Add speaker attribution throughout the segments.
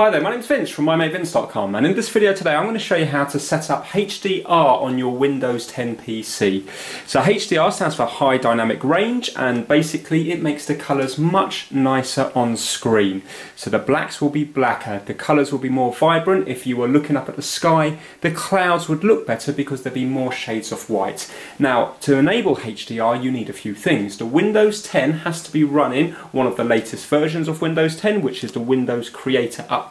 Speaker 1: Hi there, my name's Vince from mymatevince.com and in this video today I'm going to show you how to set up HDR on your Windows 10 PC. So HDR stands for High Dynamic Range and basically it makes the colours much nicer on screen. So the blacks will be blacker, the colours will be more vibrant. If you were looking up at the sky, the clouds would look better because there'd be more shades of white. Now to enable HDR you need a few things. The Windows 10 has to be running one of the latest versions of Windows 10 which is the Windows Creator update.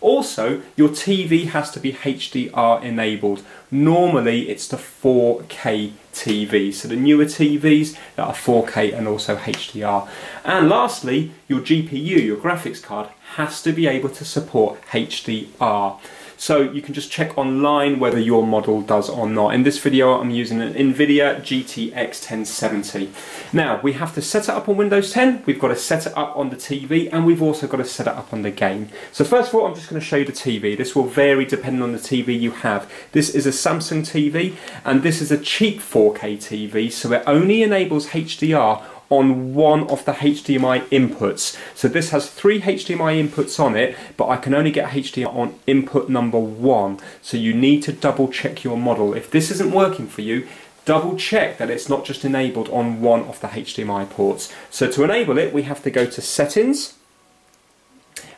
Speaker 1: Also, your TV has to be HDR enabled. Normally, it's the 4K TV. So the newer TVs that are 4K and also HDR. And lastly, your GPU, your graphics card, has to be able to support HDR. So you can just check online whether your model does or not. In this video I'm using an NVIDIA GTX 1070. Now we have to set it up on Windows 10, we've got to set it up on the TV and we've also got to set it up on the game. So first of all I'm just going to show you the TV. This will vary depending on the TV you have. This is a Samsung TV and this is a cheap 4K TV so it only enables HDR on one of the HDMI inputs. So this has three HDMI inputs on it, but I can only get HDMI on input number one. So you need to double check your model. If this isn't working for you, double check that it's not just enabled on one of the HDMI ports. So to enable it, we have to go to settings,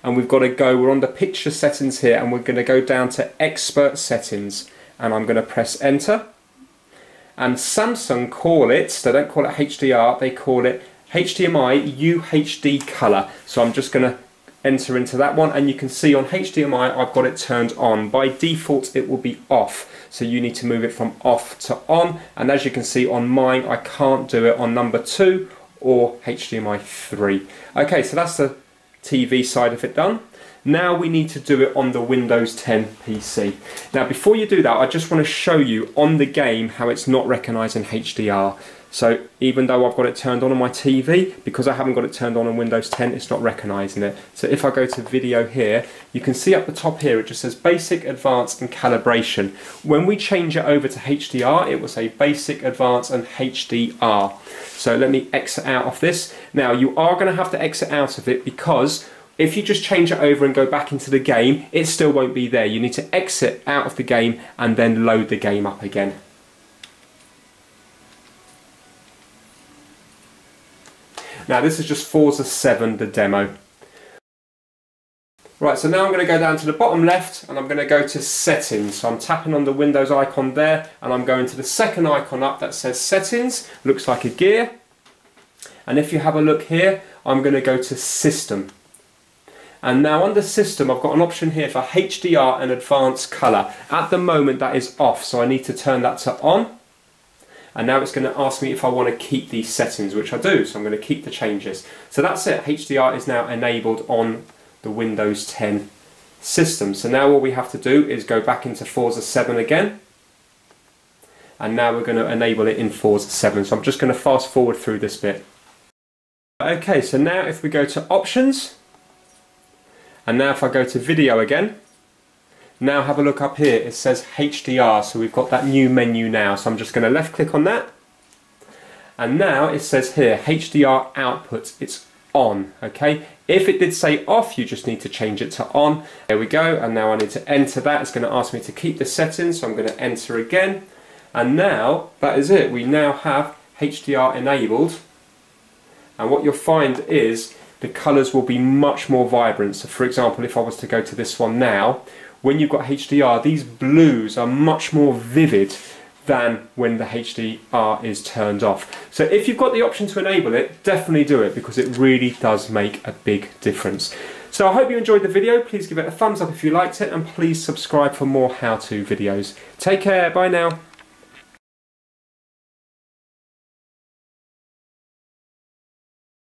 Speaker 1: and we've got to go, we're on the picture settings here, and we're going to go down to expert settings, and I'm going to press enter and Samsung call it, they don't call it HDR, they call it HDMI UHD color. So I'm just going to enter into that one and you can see on HDMI I've got it turned on. By default it will be off so you need to move it from off to on and as you can see on mine I can't do it on number 2 or HDMI 3. Okay so that's the TV side of it done. Now we need to do it on the Windows 10 PC. Now before you do that, I just want to show you on the game how it's not recognising HDR. So even though I've got it turned on on my TV, because I haven't got it turned on on Windows 10, it's not recognising it. So if I go to video here, you can see up the top here, it just says basic, advanced and calibration. When we change it over to HDR, it will say basic, advanced and HDR. So let me exit out of this. Now you are going to have to exit out of it because if you just change it over and go back into the game, it still won't be there. You need to exit out of the game and then load the game up again. Now this is just Forza 7, the demo. Right, so now I'm going to go down to the bottom left and I'm going to go to settings. So I'm tapping on the Windows icon there and I'm going to the second icon up that says settings. Looks like a gear. And if you have a look here, I'm going to go to system. And now under system, I've got an option here for HDR and advanced color. At the moment that is off, so I need to turn that to on. And now it's going to ask me if I want to keep these settings, which I do, so I'm going to keep the changes. So that's it, HDR is now enabled on the Windows 10 system. So now all we have to do is go back into Forza 7 again. And now we're going to enable it in Forza 7. So I'm just going to fast forward through this bit. Okay, so now if we go to options, and now if I go to video again, now have a look up here, it says HDR, so we've got that new menu now. So I'm just going to left click on that. And now it says here, HDR output, it's on, okay? If it did say off, you just need to change it to on. There we go, and now I need to enter that. It's going to ask me to keep the settings, so I'm going to enter again. And now, that is it. We now have HDR enabled. And what you'll find is the colours will be much more vibrant. So for example, if I was to go to this one now, when you've got HDR, these blues are much more vivid than when the HDR is turned off. So if you've got the option to enable it, definitely do it because it really does make a big difference. So I hope you enjoyed the video. Please give it a thumbs up if you liked it and please subscribe for more how-to videos. Take care. Bye now.